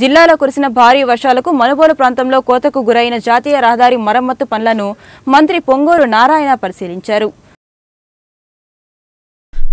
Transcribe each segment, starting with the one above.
జిల్లాలో కురిసిన భారీ వర్షాలకు మనుబోలు ప్రాంతంలో కోతకు గురైన జాతీయ రహదారి మరమ్మత్తు పనులను మంత్రి పొంగూరు నారాయణ పరిశీలించారు.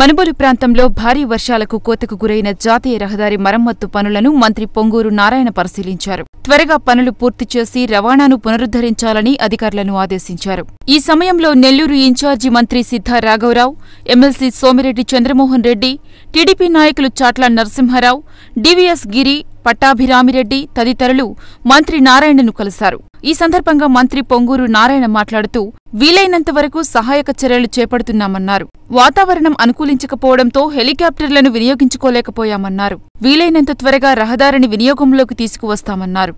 మనుబోలు ప్రాంతంలో భారీ వర్షాలకు కోతకు గురైన జాతీయ రహదారి మరమ్మత్తు పనులను మంత్రి పొంగూరు నారాయణ పరిశీలించారు. త్వరగా పనులు పూర్తి చేసి రవాణాను పునరుద్ధరించాలని అధికారులను ఆదేశించారు. ఈ సమయంలో నెల్లూరు ఇన్ఛార్జి మంత్రి సిద్ధా రాఘవరావు ఎమ్మెల్సీ సోమిరెడ్డి చంద్రమోహన్ రెడ్డి టీడీపీ నాయకులు చాట్ల నరసింహారావు డివిఎస్ గిరి పట్టాభిరామిరెడ్డి తదితరులు మంత్రి నారాయణను కలిశారు. ఈ సందర్భంగా మంత్రి పొంగూరు నారాయణ మాట్లాడుతూ వీలైనంత వరకు సహాయక చర్యలు చేపడుతున్నామన్నారు. వాతావరణం అనుకూలించకపోవడంతో హెలికాప్టర్లను వినియోగించుకోలేకపోయామన్నారు. వీలైనంత త్వరగా రహదారిని వినియోగంలోకి తీసుకువస్తామన్నారు.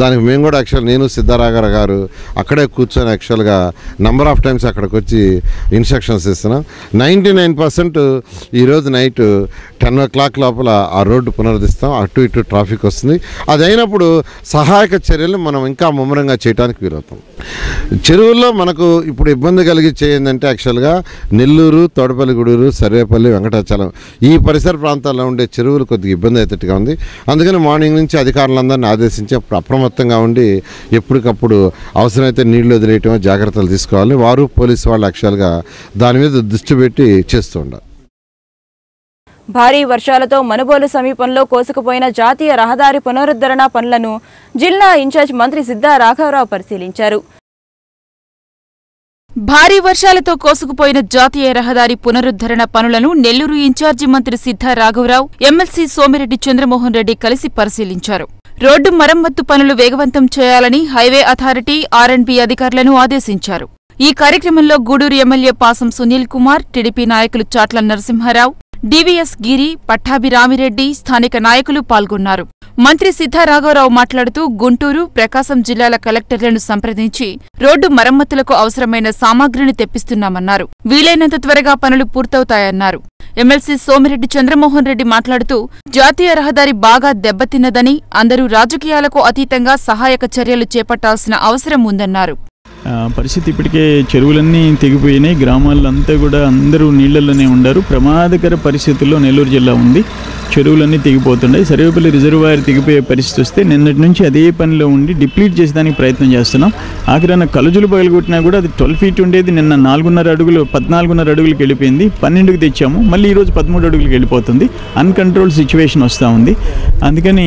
దానికి మేము కూడా యాక్చువల్ నేను సిద్ధారాఘర గారు అక్కడే కూర్చొని యాక్చువల్గా నెంబర్ ఆఫ్ టైమ్స్ అక్కడికి వచ్చి ఇన్స్ట్రక్షన్స్ ఇస్తున్నాం. నైంటీ నైన్ పర్సెంట్ ఈరోజు నైట్ టెన్ ఓ క్లాక్ లోపల ఆ రోడ్డు పునరుద్ధిస్తాం. అటు ఇటు ట్రాఫిక్ వస్తుంది. అది అయినప్పుడు సహాయక చర్యలు మనం ఇంకా ముమ్మరంగా చేయడానికి వీలవుతాం. చెరువుల్లో మనకు ఇప్పుడు ఇబ్బంది కలిగి చేయందంటే యాక్చువల్గా నెల్లూరు తోడపల్లిగూడూరు సర్వేపల్లి వెంకటాచలం ఈ పరిసర ప్రాంతాల్లో ఉండే చెరువులు కొద్దిగా ఇబ్బంది అయ్యేటట్టుగా ఉంది. అందుకని మార్నింగ్ నుంచి అధికారులందరినీ ఆదేశించి అప్పుడు అప్రమత్తంగా ఉండి ఎప్పటికప్పుడు అవసరమైతే నీళ్ళు వదిలేయటం జాగ్రత్తలు తీసుకోవాలి. వారు పోలీసు వాళ్ళు యాక్చువల్గా దాని మీద దృష్టి పెట్టి చేస్తూ ఉండాలి. భారీ వర్షాలతో మనుబోలు సమీపంలో కోసుకుపోయిన జాతీయ రహదారి పునరుద్ధరణ పనులను జిల్లా ఇన్ఛార్జ్ మంత్రి సిద్ధా రాఘవరావు పరిశీలించారు. భారీ వర్షాలతో కోసుకుపోయిన జాతీయ రహదారి పునరుద్ధరణ పనులను నెల్లూరు ఇన్ఛార్జి మంత్రి సిద్ధా రాఘవరావు ఎమ్మెల్సీ సోమిరెడ్డి చంద్రమోహన్ రెడ్డి కలిసి పరిశీలించారు. రోడ్డు మరమ్మత్తు పనులు వేగవంతం చేయాలని హైవే అథారిటీ ఆర్ఎండ్బి అధికారులను ఆదేశించారు. ఈ కార్యక్రమంలో గూడూరు ఎమ్మెల్యే పాసం సునీల్ కుమార్ టీడీపీ నాయకులు చాట్ల నరసింహారావు డివిఎస్ గిరి పట్టాభిరామిరెడ్డి స్థానిక నాయకులు పాల్గొన్నారు. మంత్రి సిద్ధారాఘవరావు మాట్లాడుతూ గుంటూరు ప్రకాశం జిల్లాల కలెక్టర్లను సంప్రదించి రోడ్డు మరమ్మతులకు అవసరమైన సామాగ్రిని తెప్పిస్తున్నామన్నారు. వీలైనంత త్వరగా పనులు పూర్తవుతాయన్నారు. ఎమ్మెల్సీ సోమిరెడ్డి చంద్రమోహన్ రెడ్డి మాట్లాడుతూ జాతీయ రహదారి బాగా దెబ్బతిన్నదని అందరూ రాజకీయాలకు అతీతంగా సహాయక చర్యలు చేపట్టాల్సిన అవసరం ఉందన్నారు. ఆ, పరిస్థితి ఇప్పటికే చెరువులన్నీ తెగిపోయినాయి. గ్రామాల్లో అంతా కూడా అందరూ నీళ్ళలోనే ఉండారు. ప్రమాదకర పరిస్థితుల్లో నెల్లూరు జిల్లా ఉంది. చెరువులన్నీ తెగిపోతున్నాయి సర్వేపల్లి రిజర్వాయర్ తెగిపోయే పరిస్థితి వస్తే నిన్నటి నుంచి అదే పనిలో ఉండి డిప్లీట్ చేసేదానికి ప్రయత్నం చేస్తున్నాం. ఆఖరన కలుజులు పగలగొట్టినా కూడా అది ట్వెల్వ్ ఫీట్ ఉండేది. నిన్న నాలుగున్నర అడుగులు పద్నాలుగున్నర అడుగులకు వెళ్ళిపోయింది. పన్నెండుకి తెచ్చాము. మళ్ళీ ఈరోజు పదమూడు అడుగులకు వెళ్ళిపోతుంది. అన్కంట్రోల్ సిచ్యువేషన్ వస్తూ ఉంది. అందుకని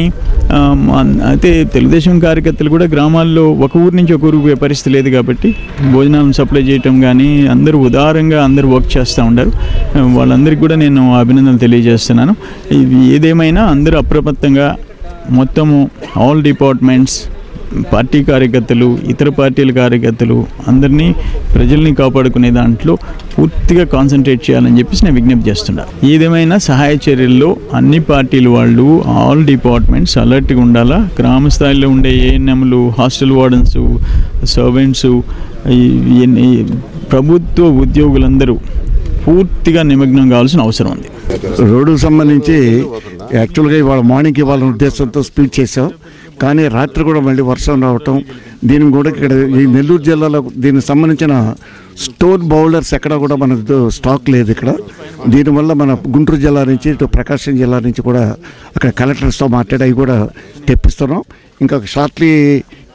అయితే తెలుగుదేశం కార్యకర్తలు కూడా గ్రామాల్లో ఒక ఊరు నుంచి ఒక ఊరికి పోయే పరిస్థితి లేదు కాబట్టి భోజనాలను సప్లై చేయటం కానీ అందరూ ఉదారంగా అందరూ వర్క్ చేస్తూ ఉండరు. వాళ్ళందరికీ కూడా నేను అభినందనలు తెలియజేస్తున్నాను. ఏదేమైనా అందరూ అప్రమత్తంగా మొత్తము ఆల్ డిపార్ట్మెంట్స్ పార్టీ కార్యకర్తలు ఇతర పార్టీల కార్యకర్తలు అందరినీ ప్రజల్ని కాపాడుకునే దాంట్లో పూర్తిగా కాన్సన్ట్రేట్ చేయాలని చెప్పేసి నేను విజ్ఞప్తి చేస్తున్నాను ఏదేమైనా సహాయ చర్యల్లో అన్ని పార్టీల వాళ్ళు ఆల్ డిపార్ట్మెంట్స్ అలర్ట్గా ఉండాలా? గ్రామ స్థాయిలో ఉండే ఏఎన్ఎంలు హాస్టల్ వార్డన్స్ సర్వెంట్స్ ప్రభుత్వ ఉద్యోగులందరూ పూర్తిగా నిమగ్నం కావాల్సిన అవసరం ఉంది. రోడ్డుకు సంబంధించి యాక్చువల్గా ఇవాళ మార్నింగ్ ఇవ్వాలనే ఉద్దేశంతో స్పీడ్ చేసాం కానీ రాత్రి కూడా మళ్ళీ వర్షం రావటం దీని కూడా ఇక్కడ ఈ నెల్లూరు జిల్లాలో దీనికి సంబంధించిన స్టోర్ బౌలర్స్ ఎక్కడ కూడా మనకు స్టాక్ లేదు ఇక్కడ. దీనివల్ల మన గుంటూరు జిల్లా నుంచి ఇటు ప్రకాశం జిల్లా నుంచి కూడా అక్కడ కలెక్టర్స్తో మాట్లాడి అవి కూడా తెప్పిస్తున్నాం. ఇంకా shortly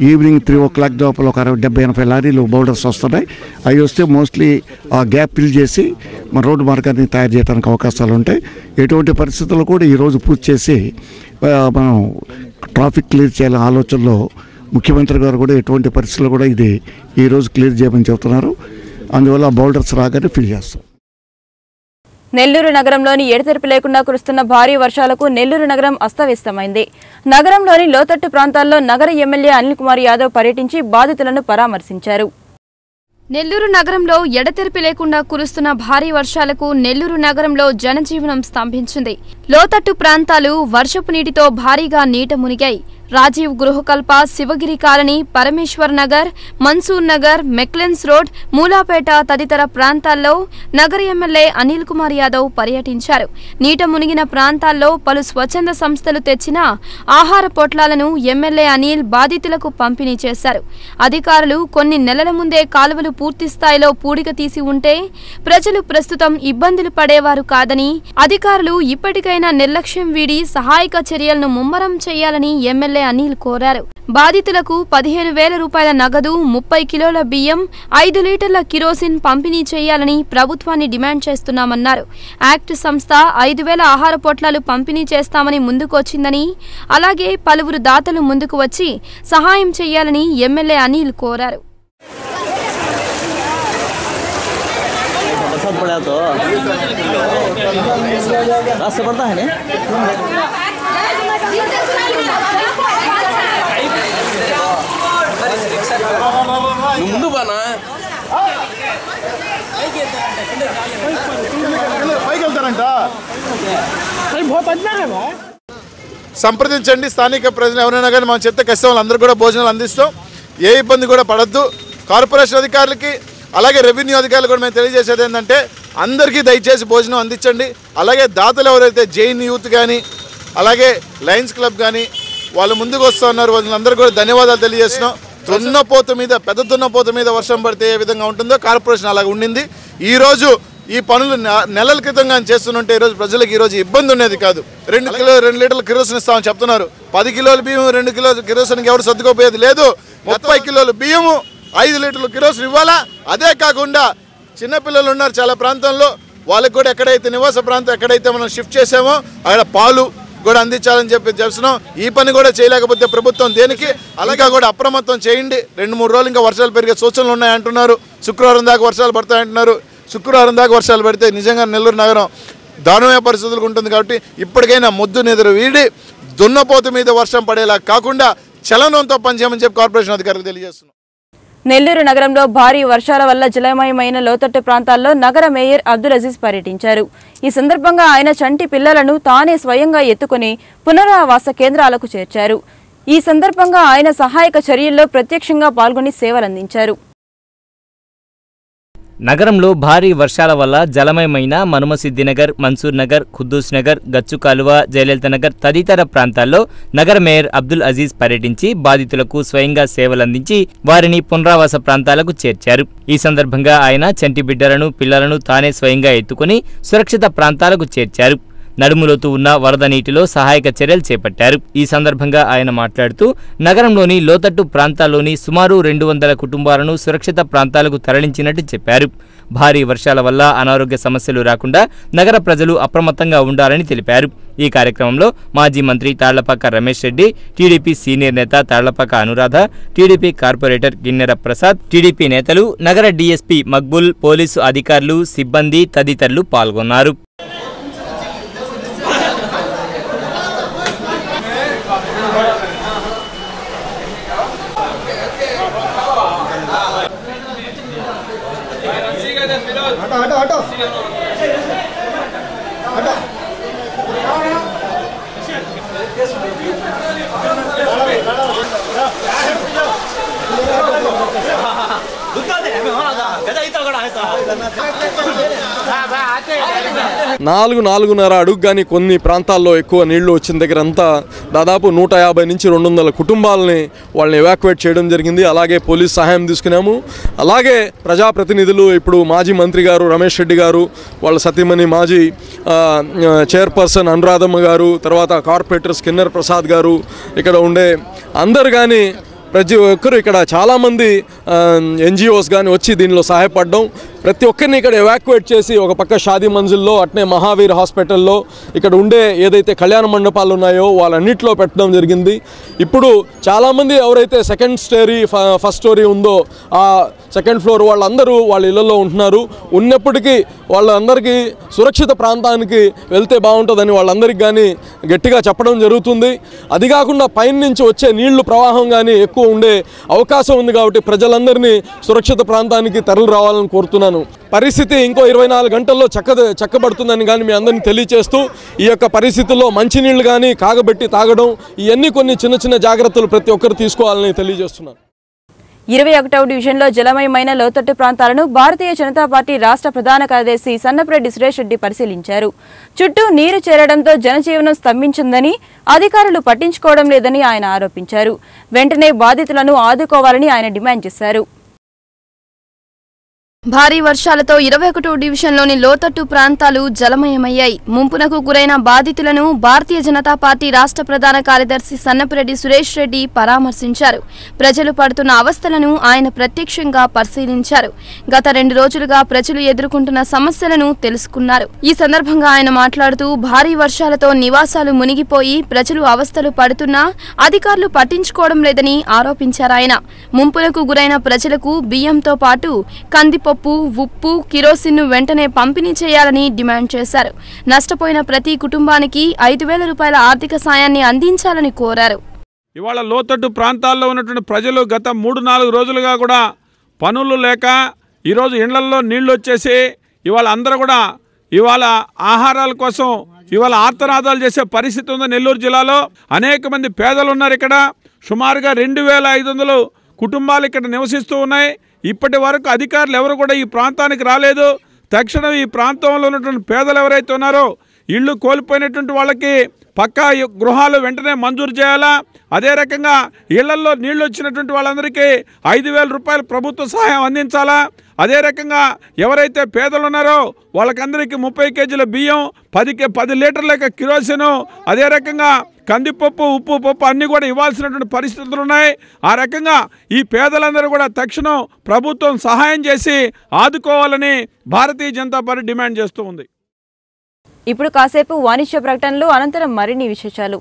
evening three o'clock లోపల ఒక అరవై డెబ్బై ఎనభై లారీలు బౌలర్స్ వస్తున్నాయి. అవి వస్తే మోస్ట్లీ ఆ గ్యాప్ ఫిల్ చేసి మన రోడ్డు మార్గాన్ని తయారు చేయడానికి అవకాశాలు ఉంటాయి. ఎటువంటి పరిస్థితుల్లో కూడా ఈరోజు పూర్తి చేసి మనం ట్రాఫిక్ క్లియర్ చేయాలనే ఆలోచనలో ముఖ్యమంత్రి గారు కూడా ఎటువంటి పరిస్థితుల్లో కూడా ఇది ఈరోజు క్లియర్ చేయమని చెబుతున్నారు. అందువల్ల బౌల్డర్స్ రాగానే ఫిల్ చేస్తాం. నెల్లూరు నగరంలోని ఎడతెరిపి లేకుండా కురుస్తున్న భారీ వర్షాలకు నెల్లూరు నగరం అస్తవ్యస్తమైంది. నగరంలోని లోతట్టు ప్రాంతాల్లో నగర ఎమ్మెల్యే అనిల్ కుమార్ యాదవ్ పర్యటించి బాధితులను పరామర్శించారు. నెల్లూరు నగరంలో ఎడతెరిపి లేకుండా కురుస్తున్న భారీ వర్షాలకు నెల్లూరు నగరంలో జనజీవనం స్తంభించింది. లోతట్టు ప్రాంతాలు వర్షపు నీటితో భారీగా నీట మునిగాయి. Rajiv Gruhakalpa Sivagiri colony Parameshwar Nagar Mansoor Nagar McLeans road Mulapeta తదితర ప్రాంతాల్లో నగర ఎమ్మెల్యే అనిల్ కుమార్ యాదవ్ పర్యటించారు. నీట మునిగిన ప్రాంతాల్లో పలు స్వచ్ఛంద సంస్థలు తెచ్చిన ఆహార పొట్లాలను ఎమ్మెల్యే అనిల్ బాధితులకు పంపిణీ చేశారు. అధికారులు కొన్ని నెలల ముందే కాలువలు పూర్తి స్థాయిలో పూడిక తీసి ఉంటే ప్రజలు ప్రస్తుతం ఇబ్బందులు పడేవారు కాదని అధికారులు ఇప్పటికైనా నిర్లక్ష్యం వీడి సహాయక చర్యలను ముమ్మరం చేయాలని ఎమ్మెల్యే అనిల్ కోరారు బాధితులకు పదిహేను వేల రూపాయల నగదు ముప్పై కిలోల బియ్యం ఐదు లీటర్ల కిరోసిన్ పంపిణీ చేయాలని ప్రభుత్వాన్ని డిమాండ్ చేస్తున్నామన్నారు యాక్ట్ సంస్థ ఐదు వేల ఆహార పొట్లాలు పంపిణీ చేస్తామని ముందుకొచ్చిందని అలాగే పలువురు దాతలు ముందుకు వచ్చి సహాయం చేయాలని ఎమ్మెల్యే అనిల్ కోరారు बरसात पड़ा तो रास्ते पड़ता है ముందు బానా సంప్రదించండి స్థానిక ప్రజలు ఎవరైనా కానీ మన చెత్త కష్టం వాళ్ళందరూ కూడా భోజనాలు అందిస్తాం. ఏ ఇబ్బంది కూడా పడద్దు. కార్పొరేషన్ అధికారులకి అలాగే రెవెన్యూ అధికారులు కూడా మేము తెలియజేసేది ఏంటంటే అందరికీ దయచేసి భోజనం అందించండి. అలాగే దాతలు ఎవరైతే జైన్ యూత్ కానీ అలాగే లయన్స్ క్లబ్ కానీ వాళ్ళు ముందుకు వస్తూ ఉన్నారు. వాళ్ళందరూ కూడా ధన్యవాదాలు తెలియజేస్తున్నాం. దున్నపోత మీద పెద్ద దున్నపోత మీద వర్షం పడితే ఏ విధంగా ఉంటుందో కార్పొరేషన్ అలాగ ఉండింది. ఈరోజు ఈ పనులు నెలల క్రితం కానీ చేస్తుంటే ఈరోజు ప్రజలకు ఈరోజు ఇబ్బంది ఉండేది కాదు. రెండు కిలో రెండు లీటర్ల కిరోసిన్ ఇస్తామని చెప్తున్నారు. పది కిలోల బియ్యం రెండు కిలోల కిరోసిన్కి ఎవరు సర్దుకోపోయేది లేదు. ముప్పై కిలోల బియ్యము ఐదు లీటర్ల కిరోసిన్ ఇవ్వాలా? అదే కాకుండా చిన్నపిల్లలు ఉన్నారు చాలా ప్రాంతంలో. వాళ్ళకి కూడా ఎక్కడైతే నివాస ప్రాంతం ఎక్కడైతే మనం షిఫ్ట్ చేసామో అక్కడ పాలు కూడా అందించాలని చెప్పి చేస్తున్నాం. ఈ పని కూడా చేయలేకపోతే ప్రభుత్వం దేనికి? అలాగే కూడా అప్రమత్తం చేయండి. రెండు మూడు రోజులు ఇంకా వర్షాలు పెరిగే సూచనలు ఉన్నాయంటున్నారు. శుక్రవారం దాకా వర్షాలు పడతాయంటున్నారు. శుక్రవారం దాకా వర్షాలు పడితే నిజంగా నెల్లూరు నగరం దారుణమైన పరిస్థితులకు ఉంటుంది కాబట్టి ఇప్పటికైనా ముద్దు నిద్ర వీడి దున్నపోతు మీద వర్షం పడేలా కాకుండా చలనంతో పనిచేయమని చెప్పి కార్పొరేషన్ అధికారులు తెలియజేస్తున్నారు నెల్లూరు నగరంలో భారీ వర్షాల వల్ల జలమయమైన లోతట్టు ప్రాంతాల్లో నగర మేయర్ అబ్దుల్ అజీజ్ పర్యటించారు. ఈ సందర్భంగా ఆయన చంటి పిల్లలను తానే స్వయంగా ఎత్తుకుని పునరావాస కేంద్రాలకు చేర్చారు. ఈ సందర్భంగా ఆయన సహాయక చర్యల్లో ప్రత్యక్షంగా పాల్గొని సేవలందించారు. నగరంలో భారీ వర్షాల వల్ల జలమయమైన మనుమసిద్దినగర్ మన్సూర్ నగర్ ఖుద్దూస్ నగర్ గచ్చు కాలువ జయలలిత నగర్ తదితర ప్రాంతాల్లో నగర మేయర్ అబ్దుల్ అజీజ్ పర్యటించి బాధితులకు స్వయంగా సేవలందించి వారిని పునరావాస ప్రాంతాలకు చేర్చారు. ఈ సందర్భంగా ఆయన చంటి బిడ్డలను పిల్లలను తానే స్వయంగా ఎత్తుకుని సురక్షిత ప్రాంతాలకు చేర్చారు. నడుములోతు ఉన్న వరద నీటిలో సహాయక చర్యలు చేపట్టారు. ఈ సందర్భంగా ఆయన మాట్లాడుతూ నగరంలోని లోతట్టు ప్రాంతాల్లోని సుమారు రెండు వందల కుటుంబాలను సురక్షిత ప్రాంతాలకు తరలించినట్టు చెప్పారు. భారీ వర్షాల వల్ల అనారోగ్య సమస్యలు రాకుండా నగర ప్రజలు అప్రమత్తంగా ఉండాలని తెలిపారు. ఈ కార్యక్రమంలో మాజీ మంత్రి తాళ్ళపాక రమేష్ రెడ్డి టీడీపీ సీనియర్ నేత Tallapaka Anuradha TDP corporator Ginnera Prasad TDP నేతలు నగర డీఎస్పీ మక్బుల్ పోలీసు అధికారులు సిబ్బంది తదితరులు పాల్గొన్నారు. నాలుగు నాలుగున్నర అడుగు కానీ కొన్ని ప్రాంతాల్లో ఎక్కువ నీళ్ళు వచ్చిన దగ్గర అంతా దాదాపు నూట యాభై నుంచి రెండు వందల కుటుంబాలని వాళ్ళని ఎవాక్యువేట్ చేయడం జరిగింది. అలాగే పోలీస్ సహాయం తీసుకున్నాము. అలాగే ప్రజాప్రతినిధులు ఇప్పుడు మాజీ మంత్రి గారు రమేష్ రెడ్డి గారు వాళ్ళ సతీమణి మాజీ చైర్పర్సన్ అనురాధమ్మ గారు తర్వాత కార్పొరేటర్ స్కిన్నర్ ప్రసాద్ గారు ఇక్కడ ఉండే అందరు కానీ ప్రతి ఒక్కరు ఇక్కడ చాలామంది ఎన్జిఓస్ కానీ వచ్చి దీనిలో సహాయపడడం. ప్రతి ఒక్కరిని ఇక్కడ ఎవాక్యువేట్ చేసి ఒక పక్క షాదీ మంజిల్లో అట్నే మహావీర్ హాస్పిటల్లో ఇక్కడ ఉండే ఏదైతే కళ్యాణ మండపాలు ఉన్నాయో వాళ్ళన్నింటిలో పెట్టడం జరిగింది. ఇప్పుడు చాలామంది ఎవరైతే సెకండ్ స్టోరీ ఫస్ట్ స్టోరీ ఉందో ఆ సెకండ్ ఫ్లోర్ వాళ్ళందరూ వాళ్ళ ఇళ్ళలో ఉంటున్నారు. ఉన్నప్పటికీ వాళ్ళందరికీ సురక్షిత ప్రాంతానికి వెళ్తే బాగుంటుందని వాళ్ళందరికీ కానీ గట్టిగా చెప్పడం జరుగుతుంది. అది కాకుండా పైన నుంచి వచ్చే నీళ్ళు ప్రవాహం కానీ ఎక్కువ ఉండే అవకాశం ఉంది కాబట్టి ప్రజల వాళ్ళందరినీ సురక్షిత ప్రాంతానికి తరలి రావాలని కోరుతున్నాను. పరిస్థితి ఇంకో ఇరవై నాలుగు గంటల్లో చక్క చక్కబడుతుందని కానీ మీ అందరిని తెలియచేస్తూ ఈ యొక్క పరిస్థితుల్లో మంచినీళ్ళు కానీ కాగబెట్టి తాగడం ఇవన్నీ కొన్ని చిన్న చిన్న జాగ్రత్తలు ప్రతి ఒక్కరు తీసుకోవాలని తెలియజేస్తున్నాను. ఇరవై ఒకటవ డివిజన్లో జలమయమైన లోతట్టు ప్రాంతాలను భారతీయ జనతా పార్టీ రాష్ట్ర ప్రధాన కార్యదర్శి సన్నపరెడ్డి సురేష్ రెడ్డి పరిశీలించారు. చుట్టూ నీరు చేరడంతో జనజీవనం స్తంభించిందని అధికారులు పట్టించుకోవడం లేదని ఆయన ఆరోపించారు. వెంటనే బాధితులను ఆదుకోవాలని ఆయన డిమాండ్ చేశారు. భారీ వర్షాలతో ఇరవై ఒకటో డివిజన్లోని లోతట్టు ప్రాంతాలు జలమయమయ్యాయి. ముంపునకు గురైన బాధితులను భారతీయ జనతా పార్టీ రాష్ట్ర ప్రధాన కార్యదర్శి సన్నపిరెడ్డి సురేష్ రెడ్డి పరామర్శించారు. ప్రజలు పడుతున్న అవస్థలను ఆయన ప్రత్యక్షంగా పరిశీలించారు. గత రెండు రోజులుగా ప్రజలు ఎదుర్కొంటున్న సమస్యలను తెలుసుకున్నారు. ఈ సందర్భంగా ఆయన మాట్లాడుతూ భారీ వర్షాలతో నివాసాలు మునిగిపోయి ప్రజలు అవస్థలు పడుతున్నా అధికారులు పట్టించుకోవడం లేదని ఆరోపించారు ఆయన. ముంపునకు గురైన ప్రజలకు బియ్యంతో పాటు కందిపప్పు ఉప్పు కిరోసిన్ను వెంటనే పంపిణీ చేయాలని డిమాండ్ చేశారు. నష్టపోయిన ప్రతి కుటుంబానికి ఐదు వేల రూపాయల ఆర్థిక సాయాన్ని అందించాలని కోరారు. ఇవాళ లోతట్టు ప్రాంతాల్లో ఉన్నటువంటి ప్రజలు గత మూడు నాలుగు రోజులుగా కూడా పనులు లేక ఈరోజు ఇళ్ళల్లో నీళ్ళు వచ్చేసి ఇవాళ అందరూ కూడా ఇవాళ ఆహారాల కోసం ఇవాళ ఆర్తనాదాలు చేసే పరిస్థితి ఉంది నెల్లూరు జిల్లాలో. అనేక మంది పేదలు ఉన్నారు ఇక్కడ. సుమారుగా రెండు వేల ఐదు వందలు కుటుంబాలు ఇక్కడ నివసిస్తూ ఉన్నాయి. ఇప్పటి వరకు అధికారులు ఎవరు కూడా ఈ ప్రాంతానికి రాలేదు. తక్షణం ఈ ప్రాంతంలో ఉన్నటువంటి పేదలు ఎవరైతే ఉన్నారో ఇళ్ళు కోల్పోయినటువంటి వాళ్ళకి పక్కా గృహాలు వెంటనే మంజూరు చేయాలా? అదే రకంగా ఇళ్ళల్లో నీళ్ళు వచ్చినటువంటి వాళ్ళందరికీ ఐదు వేల రూపాయలు ప్రభుత్వ సహాయం అందించాలా? అదే రకంగా ఎవరైతే పేదలు ఉన్నారో వాళ్ళకందరికీ ముప్పై కేజీల బియ్యం పది కే- పది లీటర్ల యొక్క కిరోసిను అదే రకంగా కందిపప్పు ఉప్పు పప్పు అన్నీ కూడా ఇవ్వాల్సినటువంటి పరిస్థితులు ఉన్నాయి. ఆ రకంగా ఈ పేదలందరూ కూడా తక్షణం ప్రభుత్వం సహాయం చేసి ఆదుకోవాలని భారతీయ జనతా పార్టీ డిమాండ్ చేస్తూ ఉంది. ఇప్పుడు కాసేపు వాణిజ్య ప్రకటనలు అనంతరం మరిన్ని విశేషాలు.